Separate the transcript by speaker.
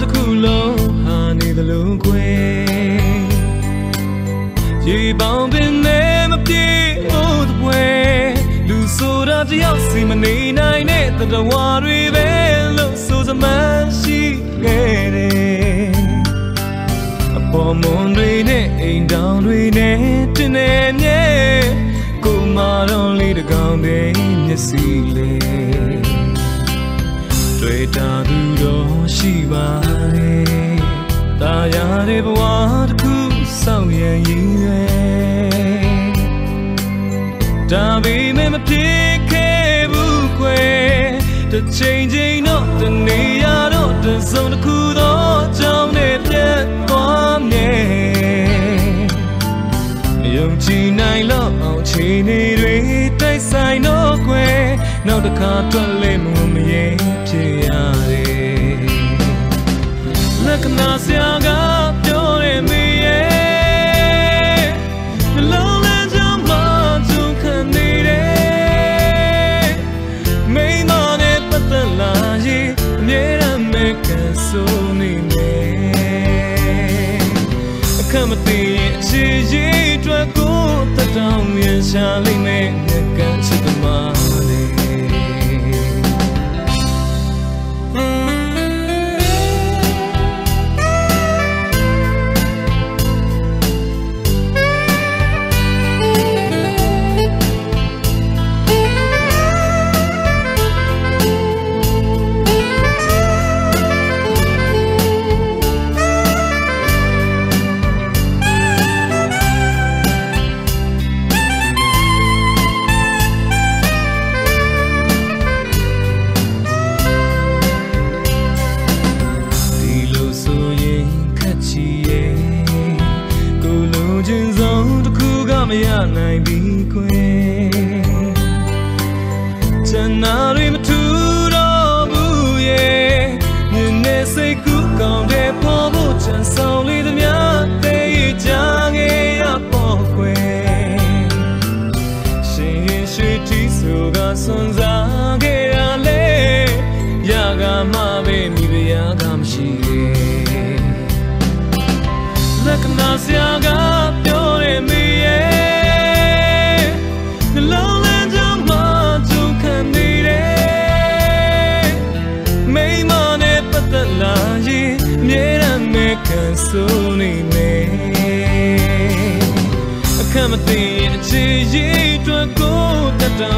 Speaker 1: တစ်ခုလုံးဟာနေသလိုကွယ်ရေပေါင်းပင်နဲ့မပြေဘူးတပွဲလူဆိုတာတယောက်စီမနေနိုင်တဲ့တဝါတွေပဲလို့ဆိုစမရှိခဲ့တယ်အပေါ်မွန်တွေနဲ့အိမ်တောင်တွေနဲ့တင်းနေမြဲကိုမာတော့လေးတကောင်ပဲမျက်စိလေး တွေ့တာသူတော့ရှိပါတယ်။တာယာတဲ့ဘဝတစ်ခုစောင့်ရည်ရွယ်ဒါပေမဲ့မဖြစ်ခဲ့ဘူးကွယ်တစ်ချိန်ချိန်တော့တနေရတော့တစုံတစ်ခုတော့ကြောင်းနဲ့ပြတ်သွားမြဲယုံကြည်နိုင်လောက်အောင် နောက်တစ်ခါတွေ့လဲမမရေဖြစ်ရတယ်လက္ခဏာစရာကပြောရမေးရဲ့နှလုံးလဲကြမှာကြုံခံနေတယ်မိမနဲ့ပတ်သက်လာရင်အမြဲတမ်းမဲ့ကန်ဆိုနေမယ်အခက်မသိရင်အခြေကြီးအတွက်ကိုတတောင်းရရှာလိမ့်မယ် မရနိုင်ပြီကွယ်ချန်နာရီမထူတော့ဘူးရဲ့ညနေစိတ်ကူးကောင်းတဲ့ပေါ်ဖို့ချန်ဆောင်လေးသမျှတေးကြငယ်ရပေါ်ကွယ်ရှင်ရင်ရွှေတီဆိုကစွန်စားခဲ့ရလေရကမှပဲမိဖုရားကမရှိရဲ့လက္ခဏာစရာကပြော ဆိုနေမယ်အခက်မသိရင်အခြေကြီးအတွက်ကိုတတောင်း